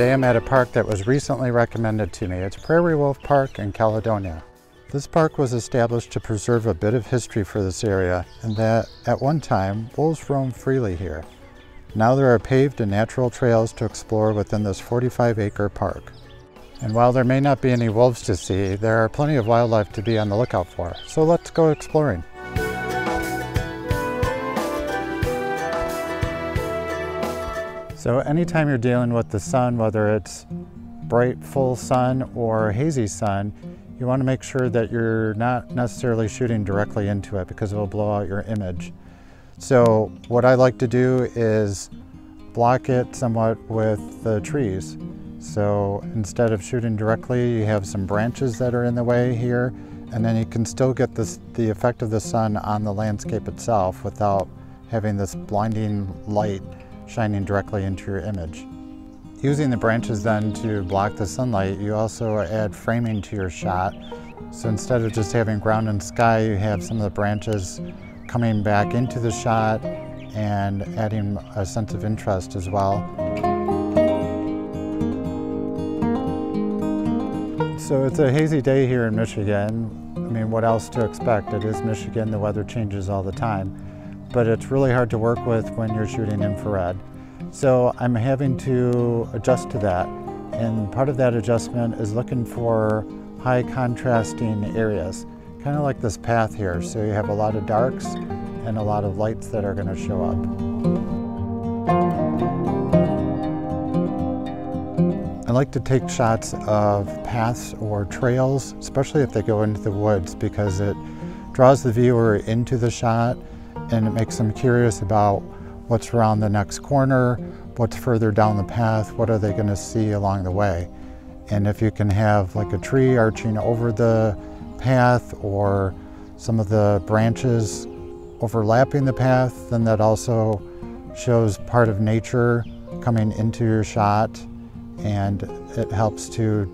Today I'm at a park that was recently recommended to me. It's Prairie Wolf Park in Caledonia. This park was established to preserve a bit of history for this area and that at one time wolves roamed freely here. Now there are paved and natural trails to explore within this 45 acre park. And while there may not be any wolves to see, there are plenty of wildlife to be on the lookout for. So let's go exploring. So anytime you're dealing with the sun, whether it's bright full sun or hazy sun, you want to make sure that you're not necessarily shooting directly into it because it will blow out your image. So what I like to do is block it somewhat with the trees. So instead of shooting directly, you have some branches that are in the way here, and then you can still get this, the effect of the sun on the landscape itself without having this blinding light shining directly into your image. Using the branches then to block the sunlight, you also add framing to your shot. So instead of just having ground and sky, you have some of the branches coming back into the shot and adding a sense of interest as well. So it's a hazy day here in Michigan. I mean, what else to expect? It is Michigan, the weather changes all the time but it's really hard to work with when you're shooting infrared. So I'm having to adjust to that. And part of that adjustment is looking for high contrasting areas, kind of like this path here. So you have a lot of darks and a lot of lights that are going to show up. I like to take shots of paths or trails, especially if they go into the woods because it draws the viewer into the shot and it makes them curious about what's around the next corner, what's further down the path, what are they going to see along the way. And if you can have like a tree arching over the path or some of the branches overlapping the path, then that also shows part of nature coming into your shot and it helps to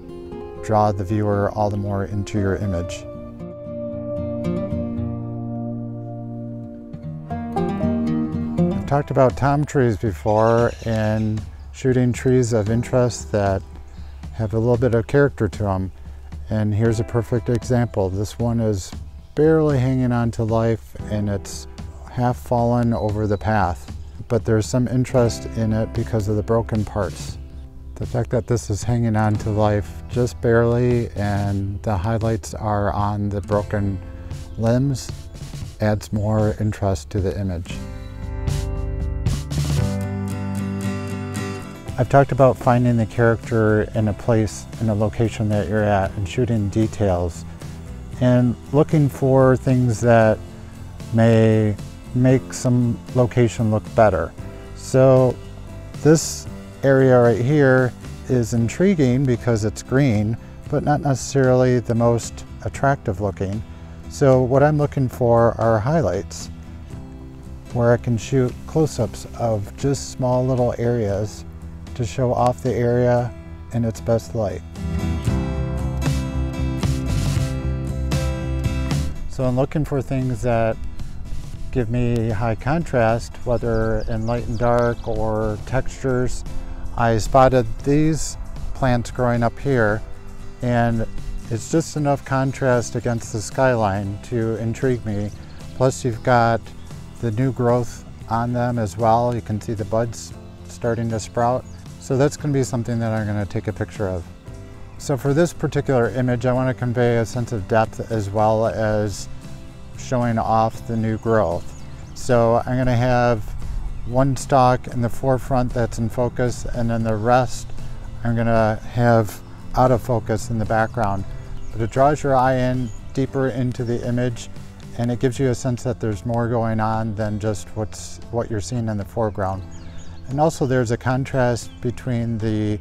draw the viewer all the more into your image. Talked about tom trees before and shooting trees of interest that have a little bit of character to them. And here's a perfect example. This one is barely hanging on to life and it's half fallen over the path. But there's some interest in it because of the broken parts. The fact that this is hanging on to life just barely and the highlights are on the broken limbs adds more interest to the image. I've talked about finding the character in a place, in a location that you're at and shooting details and looking for things that may make some location look better. So this area right here is intriguing because it's green, but not necessarily the most attractive looking. So what I'm looking for are highlights where I can shoot close-ups of just small little areas to show off the area in its best light. So I'm looking for things that give me high contrast, whether in light and dark or textures. I spotted these plants growing up here and it's just enough contrast against the skyline to intrigue me. Plus you've got the new growth on them as well. You can see the buds starting to sprout. So that's going to be something that I'm going to take a picture of. So for this particular image, I want to convey a sense of depth as well as showing off the new growth. So I'm going to have one stalk in the forefront that's in focus and then the rest I'm going to have out of focus in the background. But it draws your eye in deeper into the image and it gives you a sense that there's more going on than just what's what you're seeing in the foreground. And also there's a contrast between the,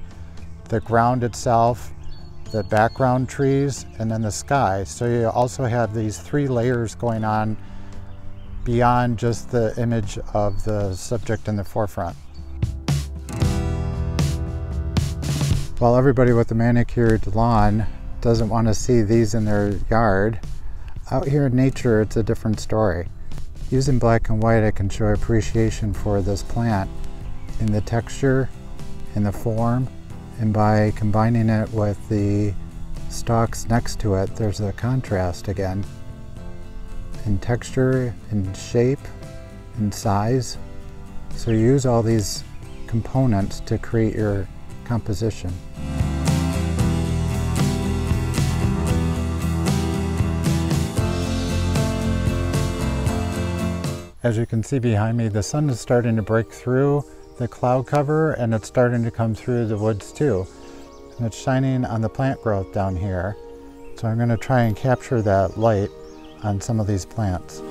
the ground itself, the background trees, and then the sky. So you also have these three layers going on beyond just the image of the subject in the forefront. While everybody with a manicured lawn doesn't want to see these in their yard, out here in nature it's a different story. Using black and white I can show appreciation for this plant in the texture, in the form, And by combining it with the stalks next to it, there's a contrast again in texture, in shape, in size. So you use all these components to create your composition. As you can see behind me, the sun is starting to break through the cloud cover and it's starting to come through the woods too. And it's shining on the plant growth down here. So I'm going to try and capture that light on some of these plants.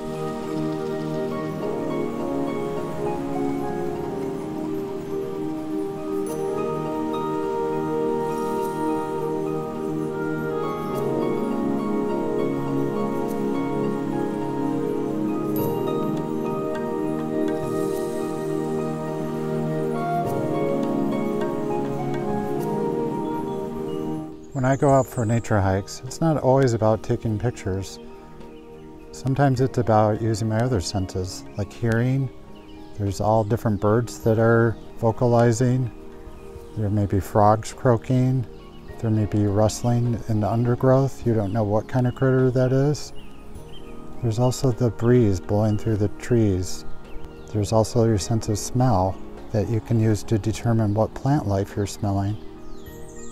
When I go out for nature hikes, it's not always about taking pictures. Sometimes it's about using my other senses, like hearing. There's all different birds that are vocalizing. There may be frogs croaking. There may be rustling in the undergrowth. You don't know what kind of critter that is. There's also the breeze blowing through the trees. There's also your sense of smell that you can use to determine what plant life you're smelling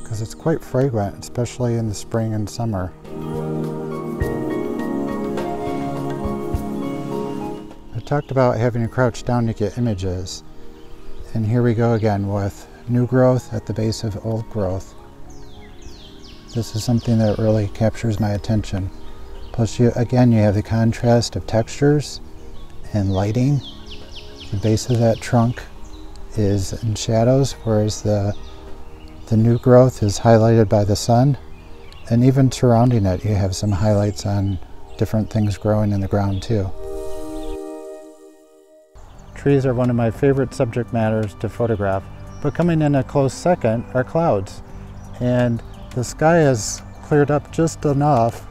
because it's quite fragrant, especially in the spring and summer. I talked about having to crouch down to get images, and here we go again with new growth at the base of old growth. This is something that really captures my attention. Plus, you, again, you have the contrast of textures and lighting. The base of that trunk is in shadows, whereas the the new growth is highlighted by the sun, and even surrounding it, you have some highlights on different things growing in the ground too. Trees are one of my favorite subject matters to photograph, but coming in a close second are clouds. And the sky has cleared up just enough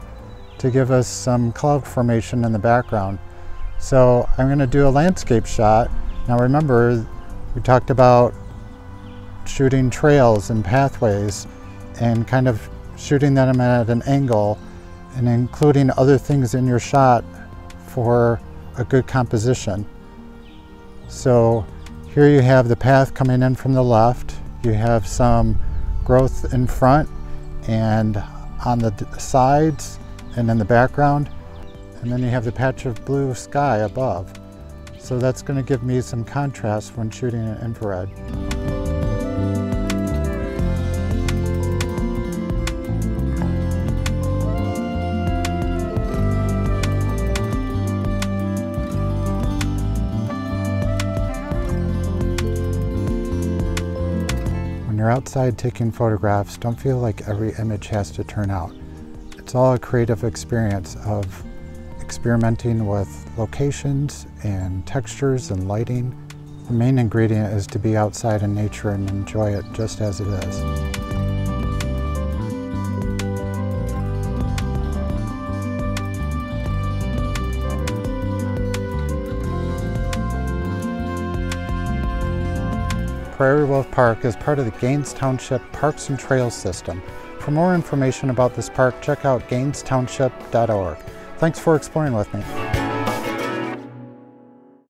to give us some cloud formation in the background. So I'm going to do a landscape shot. Now remember, we talked about shooting trails and pathways and kind of shooting them at an angle and including other things in your shot for a good composition. So here you have the path coming in from the left, you have some growth in front and on the sides and in the background, and then you have the patch of blue sky above. So that's going to give me some contrast when shooting in infrared. Outside taking photographs, don't feel like every image has to turn out. It's all a creative experience of experimenting with locations and textures and lighting. The main ingredient is to be outside in nature and enjoy it just as it is. Prairie Wolf Park is part of the Gaines Township Parks and Trails System. For more information about this park, check out gainestownship.org. Thanks for exploring with me.